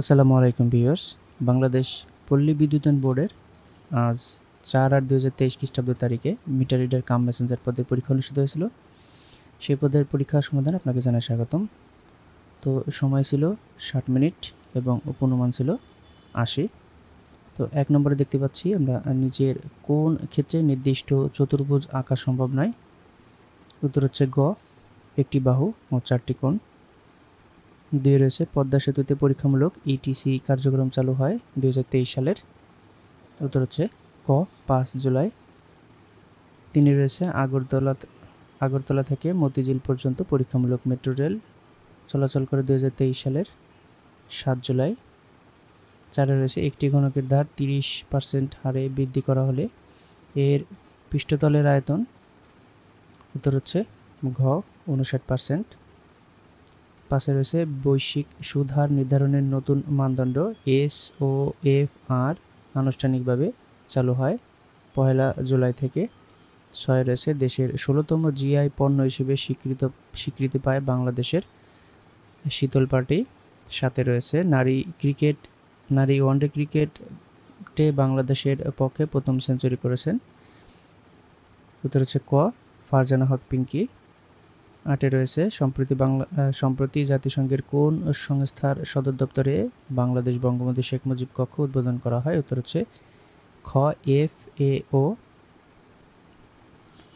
আসসালামু আলাইকুম ভিউয়ার্স। বাংলাদেশ পল্লী বিদ্যুতন বোর্ডের আজ চার আট দুই হাজার তেইশ খ্রিস্টাব্দ তারিখে মিটার রিডার কাম মেসেঞ্জার পদের পরীক্ষা অনুষ্ঠিত হয়েছিল। সেই পদের পরীক্ষার সমাধান আপনাকে জানাই স্বাগতম। তো সময় ছিল ষাট মিনিট এবং উপনুমান ছিল আশি। তো এক নম্বরে দেখতে পাচ্ছি আমরা নিজের কোন ক্ষেত্রে নির্দিষ্ট চতুর্ভুজ আঁকা সম্ভব নয়। উত্তর হচ্ছে গ, একটি বাহু ও চারটি কোণ। দুই রয়েছে পদ্মা সেতুতে পরীক্ষামূলক ইটিসি কার্যক্রম চালু হয় দু হাজার তেইশ সালের। উত্তর হচ্ছে ক, পাঁচ জুলাই। তিনি রয়েছে আগরতলা আগরতলা থেকে মতিঝিল পর্যন্ত পরীক্ষামূলক মেট্রো রেল চলাচল করে দু হাজার তেইশ সালের সাত জুলাই। চারে রয়েছে একটি ঘনকের ধার তিরিশ পার্সেন্ট হারে বৃদ্ধি করা হলে এর পৃষ্ঠতলের আয়তন উত্তর হচ্ছে ঘ, উনষাট পার্সেন্ট। পাশে রয়েছে বৈশ্বিক সুদহার নির্ধারণের নতুন মানদণ্ড এস ও এফ আর আনুষ্ঠানিকভাবে চালু হয় পয়লা জুলাই থেকে। ছয় রয়েছে দেশের ষোলোতম জিআই পণ্য হিসেবে স্বীকৃত, স্বীকৃতি পায় বাংলাদেশের শীতল পার্টি। সাথে রয়েছে নারী ক্রিকেট, নারী ওয়ানডে ক্রিকেটে বাংলাদেশের পক্ষে প্রথম সেঞ্চুরি করেছেন। উত্তর হচ্ছে ক, ফারজানা হক পিঙ্কি। আটে রয়েছে। সম্প্রতি বাংলা সম্প্রতি জাতিসংঘের কোন সংস্থার সদর দপ্তরে বাংলাদেশ বঙ্গবন্ধু শেখ মুজিব কক্ষ উদ্বোধন করা হয়? উত্তর হচ্ছে খ, এফ, এ, ও।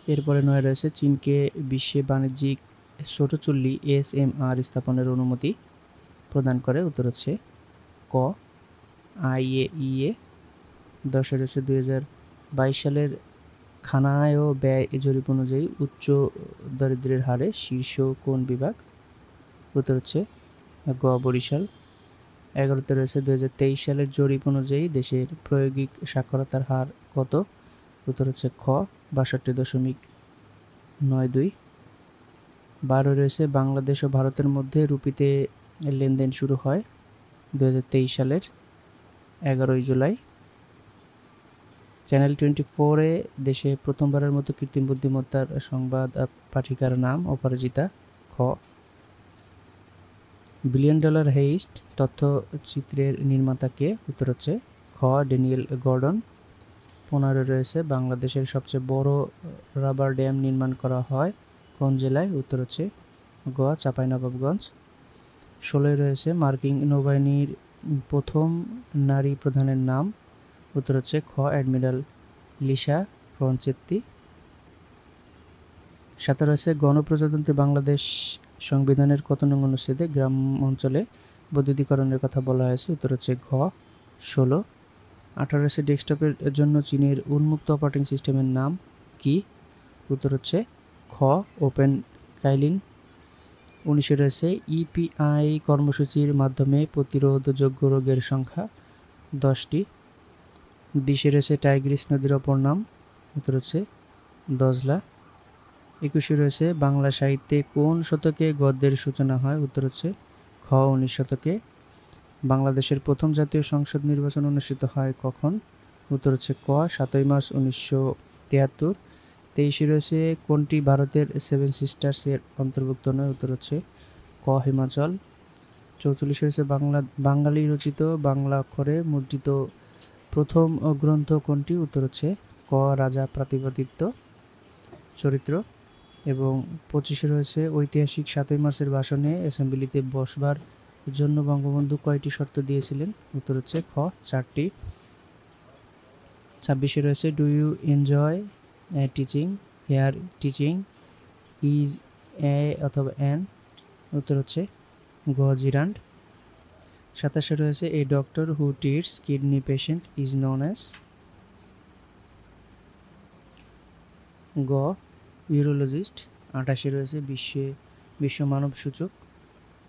এরপরে নয় রয়েছে চীনকে বিশ্বে বাণিজ্যিক ছোটচুল্লি এস এম আর স্থাপনের অনুমতি প্রদান করে। উত্তর হচ্ছে ক আইএ ইএ দশে রয়েছে দু হাজার বাইশ সালের খানায় ও ব্যয় জরিপ অনুযায়ী উচ্চ দারিদ্র্যের হারে শীর্ষ কোন বিভাগ? উত্তর হচ্ছে গ, বরিশাল। এগারোতে রয়েছে দু তেইশ সালের জরিপ অনুযায়ী দেশের প্রায়োগিক সাক্ষরতার হার কত? উত্তর হচ্ছে খ, বাষট্টি দশমিক নয় দুই। বারো রয়েছে বাংলাদেশ ও ভারতের মধ্যে রুপিতে লেনদেন শুরু হয় দু হাজার তেইশ সালের এগারোই জুলাই। চ্যানেল টোয়েন্টি ফোরে দেশে প্রথমবারের মতো কৃত্রিম বুদ্ধিমত্তার সংবাদ পাঠিকার নাম অপরাজিতা খ। বিলিয়ন ডলার হেইস্ট তথ্যচিত্রের নির্মাতাকে উত্তর হচ্ছে খ, ড্যানিয়েল গর্ডন। পনেরো রয়েছে, বাংলাদেশের সবচেয়ে বড় রাবার ড্যাম নির্মাণ করা হয় কোন জেলায়? উত্তর হচ্ছে গ চাঁপাইনবাবগঞ্জ। ষোলোয় রয়েছে, মার্কিন নৌবাহিনীর প্রথম নারী প্রধানের নাম উত্তর হচ্ছে খ, অ্যাডমিরাল লিসা ফ্রনচেত্তি সাথে রয়েছে গণপ্রজাতন্ত্রী বাংলাদেশ সংবিধানের কত নং অনুচ্ছেদে গ্রাম অঞ্চলে বৈদ্যুতিকরণের কথা বলা হয়েছে, উত্তর হচ্ছে ঘ, ষোলো। আঠারো রয়েছে ডেস্কটপের জন্য চীনের উন্মুক্ত অপারেটিং সিস্টেমের নাম কি? উত্তর হচ্ছে খ, ওপেন কাইলিন। উনিশে রয়েছে ইপিআই কর্মসূচির মাধ্যমে প্রতিরোধযোগ্য রোগের সংখ্যা দশটি। বিশে রয়েছে টাইগ্রিস নদীর অপর নাম, উত্তর হচ্ছে দজলা। একুশে রয়েছে বাংলা সাহিত্যে কোন শতকে গদ্যের সূচনা হয়, উত্তর হচ্ছে খ উনিশ শতকে। বাংলাদেশের প্রথম জাতীয় সংসদ নির্বাচন অনুষ্ঠিত হয় কখন, উত্তর হচ্ছে ক সাতই মার্চ উনিশশো তিয়াত্তর। তেইশে রয়েছে কোনটি ভারতের সেভেন সিস্টার্সের অন্তর্ভুক্ত নয়, উত্তর হচ্ছে ক হিমাচল। চৌচল্লিশে রয়েছে বাংলা, বাঙালি রচিত বাংলা অক্ষরে মুদ্রিত প্রথম গ্রন্থ কোনটি? উত্তর হচ্ছে ক, রাজা প্রাতিপদিত্য চরিত্র। এবং পঁচিশে রয়েছে ঐতিহাসিক সাতই মার্চের ভাষণে অ্যাসেম্বলিতে বসবার জন্য বঙ্গবন্ধু কয়টি শর্ত দিয়েছিলেন? উত্তর হচ্ছে খ, চারটি। ছাব্বিশে রয়েছে do you enjoy teaching here teaching is a অথবা অ্যান উত্তর হচ্ছে গ জিরান্ড সাতাশে রয়েছে a doctor who treats kidney patient is known as গ ইউরোলজিস্ট আঠাশে রয়েছে বিশ্বে বিশ্ব মানব সূচক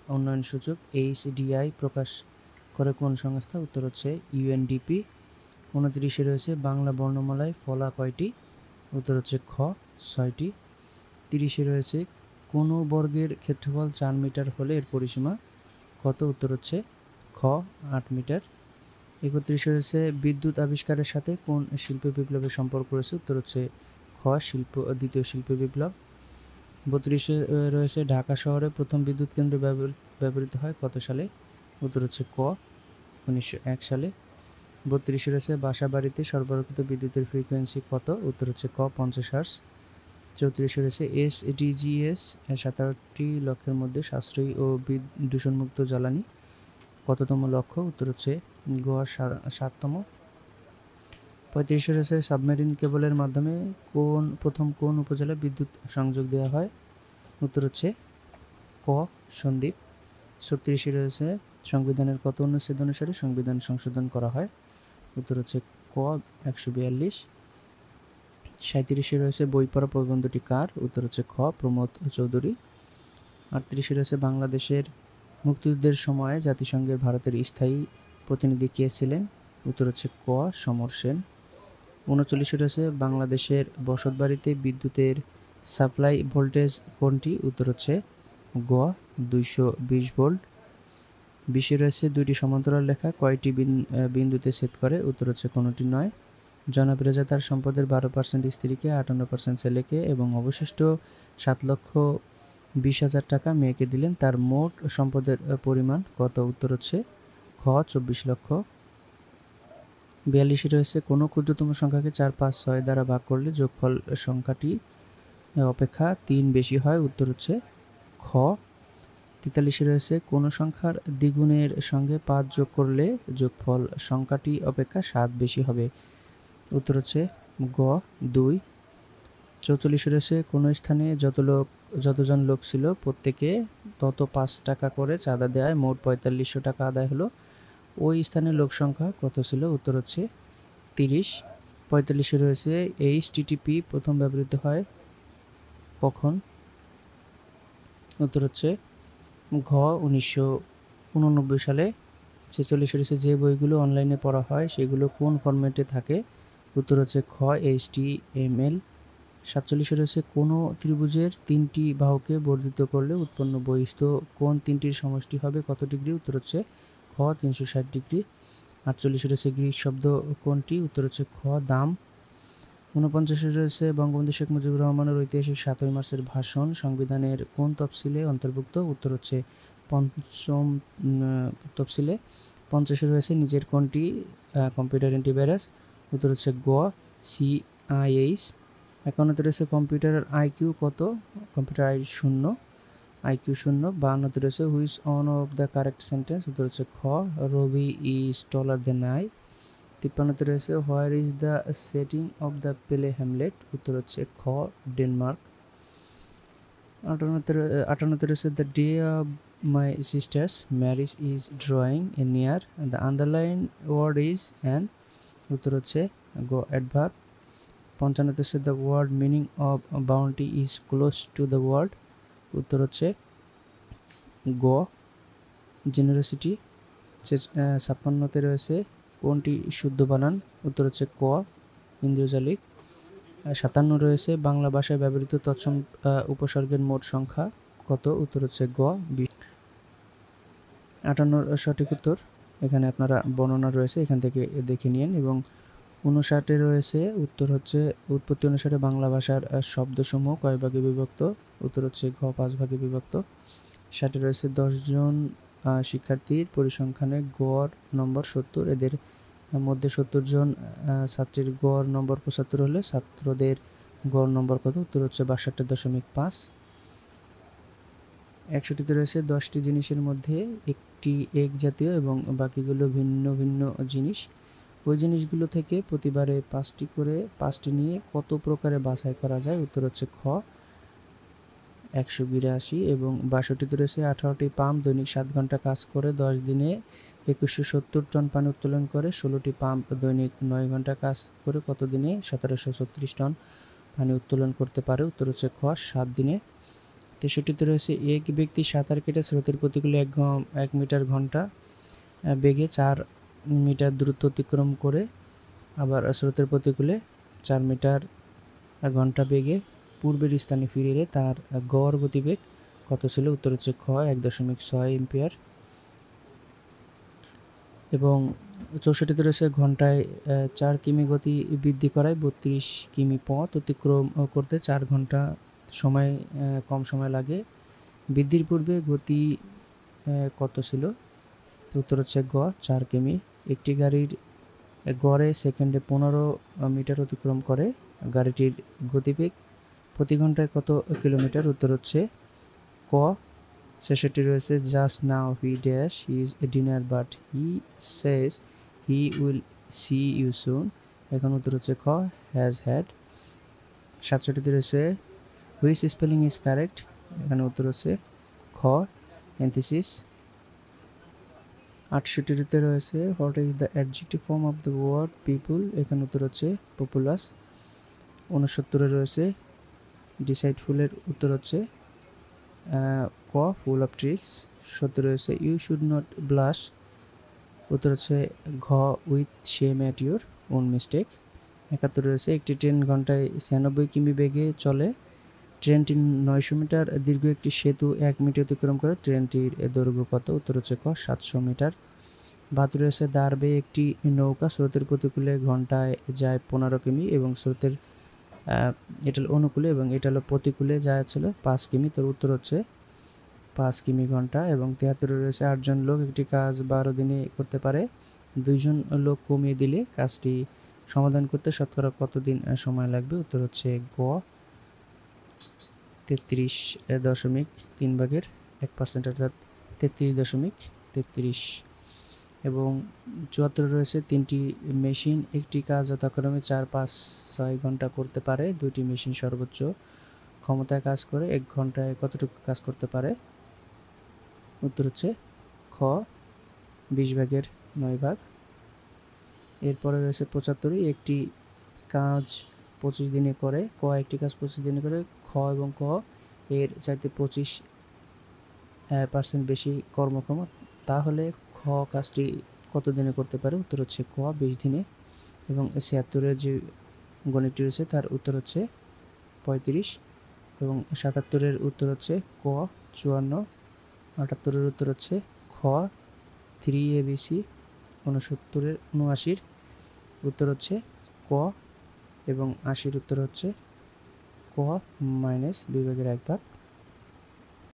উন্নয়ন সূচক এইচডিআই প্রকাশ করে কোন সংস্থা? উত্তর হচ্ছে ইউএনডিপি উনত্রিশে রয়েছে বাংলা বর্ণমালায় ফলা কয়টি? উত্তর হচ্ছে খ, ছয়টি। তিরিশে রয়েছে কোনো বর্গের ক্ষেত্রফল চার মিটার হলে এর পরিসীমা কত? উত্তর হচ্ছে খ, আট মিটার। একত্রিশে রয়েছে বিদ্যুৎ আবিষ্কারের সাথে কোন শিল্প বিপ্লবের সম্পর্ক রয়েছে? উত্তর হচ্ছে খ, শিল্প, দ্বিতীয় শিল্প বিপ্লব। বত্রিশে রয়েছে ঢাকা শহরে প্রথম বিদ্যুৎ কেন্দ্র ব্যবহৃত হয় কত সালে? উত্তর হচ্ছে ক, উনিশশো এক সালে। বত্রিশে রয়েছে বাসা বাড়িতে সরবরাহকৃত বিদ্যুতের ফ্রিকোয়েন্সি কত? উত্তর হচ্ছে ক, পঞ্চাশ হার্স চৌত্রিশে রয়েছে এস ডিজিএস সাতারোটি লক্ষ্যের মধ্যে সাশ্রয়ী ও দূষণমুক্ত জ্বালানি। কততম লক্ষ্য? উত্তর হচ্ছে গোয়া সা- সাততম। পঁয়ত্রিশে রয়েছে সাবমেরিন কেবলের মাধ্যমে কোন, প্রথম কোন উপজেলায় বিদ্যুৎ সংযোগ দেওয়া হয়? উত্তর হচ্ছে ক, সন্দ্বীপ। ছত্রিশে রয়েছে সংবিধানের কত অনুচ্ছেদ অনুসারে সংবিধান সংশোধন করা হয়? উত্তর হচ্ছে ক, একশো বিয়াল্লিশ। সাঁত্রিশে রয়েছে বই পড়া প্রবন্ধটি কার? উত্তর হচ্ছে খ, প্রমোদ চৌধুরী। আটত্রিশে রয়েছে বাংলাদেশের মুক্তিযুদ্ধের সময় জাতিসংঘের ভারতের স্থায়ী প্রতিনিধি কে ছিলেন? উত্তর হচ্ছে ক, সমর সেন। উনচল্লিশে রয়েছে বাংলাদেশের বসতবাড়িতে বিদ্যুতের সাপ্লাই ভোল্টেজ কোনটি? উত্তর হচ্ছে গ, দুইশো বিশ ভোল্ট। বিশে রয়েছে দুইটি সমান্তরাল লেখা কয়টি বিন্দুতে ছেদ করে? উত্তর হচ্ছে কোনোটি নয়। রেজা তার সম্পদের বারো পার্সেন্ট স্ত্রীকে, আটান্ন পার্সেন্ট ছেলেকে এবং অবশিষ্ট সাত লক্ষ বিশ হাজার টাকা মেয়েকে দিলেন। তার মোট সম্পদের পরিমাণ কত? উত্তর হচ্ছে খ, চব্বিশ লক্ষ। বিয়াল্লিশে রয়েছে। কোনো ক্ষুদ্রতম সংখ্যাকে চার, পাঁচ, ছয় দ্বারা ভাগ করলে যোগফল সংখ্যাটি অপেক্ষা তিন বেশি হয়। উত্তর হচ্ছে খ। তেতাল্লিশে রয়েছে। কোনো সংখ্যার দ্বিগুণের সঙ্গে পাঁচ যোগ করলে যোগফল সংখ্যাটি অপেক্ষা সাত বেশি হবে। উত্তর হচ্ছে গ, দুই। চৌচল্লিশে রয়েছে। কোনো স্থানে যত লোক যতজন লোক ছিল প্রত্যেকে তত পাঁচ টাকা করে চাঁদা দেয়, মোট পঁয়তাল্লিশশো টাকা আদায় হলো। ওই স্থানের লোক সংখ্যা কত ছিল? উত্তর হচ্ছে তিরিশ। পঁয়তাল্লিশে রয়েছে এইচ টিটিপি প্রথম ব্যবহৃত হয় কখন? উত্তর হচ্ছে ঘ উনিশশো উননব্বই সালে। ছেচল্লিশে রয়েছে যে বইগুলো অনলাইনে পড়া হয়, সেগুলো কোন ফরম্যাটে থাকে? উত্তর হচ্ছে খ এইচ টি এম এল সাতচল্লিশে রয়েছে কোনো ত্রিভুজের তিনটি বাহুকে বর্ধিত করলে উৎপন্ন বহিস্থ কোন তিনটির সমষ্টি হবে? কত ডিগ্রি? উত্তর হচ্ছে খ, তিনশো ষাট ডিগ্রি। আটচল্লিশে রয়েছে গ্রিক শব্দ কোনটি? উত্তর হচ্ছে খ, দাম। ঊনপঞ্চাশে রয়েছে বঙ্গবন্ধু শেখ মুজিবুর রহমানের ঐতিহাসিক সাতই মার্চের ভাষণ। সংবিধানের কোন তফসিলে অন্তর্ভুক্ত? উত্তর হচ্ছে পঞ্চম তফসিলে। পঞ্চাশে রয়েছে নিজের কোনটি? Computer antivirus. উত্তর হচ্ছে গ, সি আইএইচ একান্নতে রয়েছে কম্পিউটারের আইকিউ কত? কম্পিউটার আই শূন্য, আইকিউ শূন্য বাহান্নতে রয়েছে which one of the correct sentence উত্তর হচ্ছে খ, রবি ইজ টলার দেন আই তিপ্পান্নতে রয়েছে where is the setting of the play Hamlet, উত্তর হচ্ছে খ, ডেনমার্ক আটান্নতে আটান্নতে রয়েছে the day of my sister's marriage is drawing a near, the underline word is an, উত্তর হচ্ছে গো, অ্যাডভার্ব পঞ্চান্নতে হচ্ছে the word meaning of bounty is close to the word উত্তর হচ্ছে গ। জেনারসিটি ছাপ্পান্নতে রয়েছে কোনটি শুদ্ধ বানান? উত্তর হচ্ছে ক ইন্দ্রজালিক সাতান্ন রয়েছে বাংলা ভাষায় ব্যবহৃত তৎসম উপসর্গের মোট সংখ্যা কত? উত্তর হচ্ছে গ, বি। আটান্নর সঠিক উত্তর, এখানে আপনারা বর্ণনা রয়েছে, এখান থেকে দেখে নিন এবং উনষাটে রয়েছে, উত্তর হচ্ছে, উৎপত্তি অনুসারে বাংলা ভাষার শব্দসমূহ কয় ভাগে বিভক্ত? উত্তর হচ্ছে ঘ, পাঁচ ভাগে বিভক্ত। ষাটে রয়েছে দশজন শিক্ষার্থীর পরিসংখ্যানে গড় নম্বর সত্তর। এদের মধ্যে সত্তর জন ছাত্রীর গড় নম্বর পঁচাত্তর হলে ছাত্রদের গড় নম্বর কত? উত্তর হচ্ছে বাষট্টি দশমিক পাঁচ। একশোটিতে রয়েছে, দশটি জিনিসের মধ্যে একটি এক জাতীয় এবং বাকিগুলো ভিন্ন ভিন্ন জিনিস। ওই জিনিসগুলো থেকে প্রতিবারে পাঁচটি করে, পাঁচটি নিয়ে কত প্রকারে বাছাই করা যায়? উত্তর হচ্ছে খ, একশো বিরাশি এবং বাষট্টিতে রয়েছে আঠারোটি পাম্প দৈনিক সাত ঘণ্টা কাজ করে, দশ দিনে একুশশো সত্তর টন পানি উত্তোলন করে, ষোলোটি পাম্প দৈনিক নয় ঘণ্টা কাজ করে কত দিনে সতেরোশো ছত্রিশ টন পানি উত্তোলন করতে পারে? উত্তর হচ্ছে খ, সাত দিনে। তেষট্টিতে রয়েছে, এক ব্যক্তি সাঁতার কেটে স্রোতের প্রতিকূলে এক এক মিটার ঘণ্টা বেগে চার মিটার দূরত্ব অতিক্রম করে আবার স্রোতের প্রতিকূলে চার মিটার ঘণ্টা বেগে পূর্বের স্থানে ফিরে এলে তার গড় গতিবেগ কত ছিল? উত্তর হচ্ছে খ, এক দশমিক ছয় এম্পিয়ার। এবং চৌষট্টিতে রয়েছে ঘন্টায় চার কিমি গতি বৃদ্ধি করায় বত্রিশ কিমি পথ অতিক্রম করতে চার ঘণ্টা সময় কম সময় লাগে। বৃদ্ধির পূর্বে গতি কত ছিল? উত্তর হচ্ছে গ, চার কিমি। একটি গাড়ির গড়ে সেকেন্ডে পনেরো মিটার অতিক্রম করে। গাড়িটির গতিবেগ প্রতি ঘন্টায় কত কিলোমিটার? উত্তর হচ্ছে ক। শেষেরটি রয়েছে just now he dash is a dinner but he says he will see you soon এখন উত্তর হচ্ছে খ হ্যাজ হ্যাড সাতষট্টিতে রয়েছে হুইচ স্পেলিং ইজ কারেক্ট এখানে উত্তর হচ্ছে খ এন্থিসিস আটষট্টিতে রয়েছে what is the adjective form of the word people এখানে উত্তর হচ্ছে পপুলাস উনসত্তরে রয়েছে ডিসাইডফুলের উত্তর হচ্ছে ক ফুল অফ ট্রিক্স সত্তর রয়েছে ইউ শুড নট ব্লাশ উত্তর হচ্ছে ঘ with shame at your own mistake একাত্তর রয়েছে, একটি ট্রেন ঘন্টায় ছিয়ানব্বই কিমি বেগে চলে। ট্রেনটি নয়শো মিটার, দীর্ঘ একটি সেতু এক মিটার অতিক্রম করে ট্রেনটির দৈর্ঘ্য কত? উত্তর হচ্ছে ক, সাতশো মিটার। বাহাত্তর রয়েছে দাঁড়বে একটি নৌকা, স্রোতের প্রতিকূলে ঘন্টায় যায় পনেরো কিমি এবং স্রোতের এটা অনুকূলে এবং এটা হলো প্রতিকূলে যা ছিল পাঁচ কিমি। তোর উত্তর হচ্ছে পাঁচ কিমি ঘণ্টা এবং তিয়াত্তরে রয়েছে আটজন লোক। একটি কাজ বারো দিনে করতে পারে। দুইজন লোক কমিয়ে দিলে কাজটি সমাধান করতে শতকরা কতদিন সময় লাগবে? উত্তর হচ্ছে গ। তেত্রিশ দশমিক তিন ভাগের এক পার্সেন্ট অর্থাৎ তেত্রিশ দশমিক তেত্রিশ। এবং চুয়াত্তর রয়েছে তিনটি মেশিন, একটি কাজ যথাক্রমে চার, পাঁচ, ছয় ঘণ্টা করতে পারে, দুইটি মেশিন সর্বোচ্চ ক্ষমতায় কাজ করে এক ঘন্টায় কতটুকু কাজ করতে পারে? উত্তর হচ্ছে খ, বিশ ভাগের নয় ভাগ। এরপরে রয়েছে পঁচাত্তরই একটি কাজ পঁচিশ দিনে করে, ক, একটি কাজ পঁচিশ দিনে করে খ এবং ক এর চাইতে পঁচিশ পার্সেন্ট বেশি কর্মক্ষম, তাহলে খ কাজটি কত দিনে করতে পারে? উত্তর হচ্ছে ক, বিশ দিনে। এবং ছিয়াত্তরের যে গণিতটি রয়েছে, তার উত্তর হচ্ছে পঁয়ত্রিশ। এবং সাতাত্তরের উত্তর হচ্ছে ক, চুয়ান্ন। আটাত্তরের উত্তর হচ্ছে খ, থ্রি এ বিসি উনসত্তরের উনআশির উত্তর হচ্ছে ক। এবং আশির উত্তর হচ্ছে ক মাইনাস দুই ভাগের এক ভাগ